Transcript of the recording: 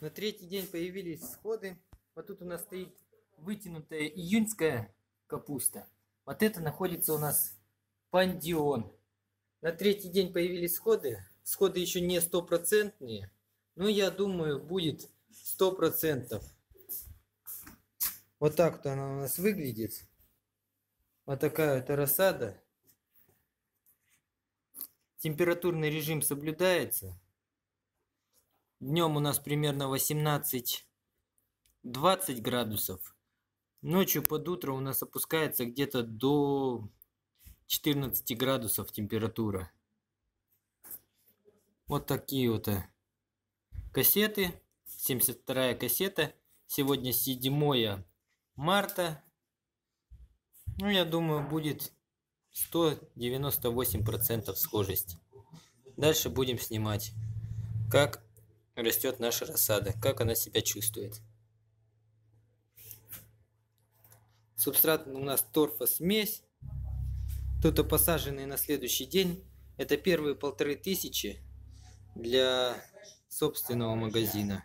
На третий день появились сходы. Вот тут у нас стоит вытянутая июньская капуста. Вот это находится у нас пандион. На третий день появились сходы. Сходы еще не стопроцентные. Но я думаю, будет сто процентов. Вот так-то она у нас выглядит. Вот такая это рассада. Температурный режим соблюдается. Днем у нас примерно 18-20 градусов. Ночью под утро у нас опускается где-то до 14 градусов температура. Вот такие вот э, кассеты. 72 кассета. Сегодня 7 марта. Ну, я думаю, будет 198% схожесть. Дальше будем снимать, как растет наша рассада, как она себя чувствует. Субстрат у нас торфосмесь. Тут посаженные на следующий день. Это первые полторы тысячи для собственного магазина.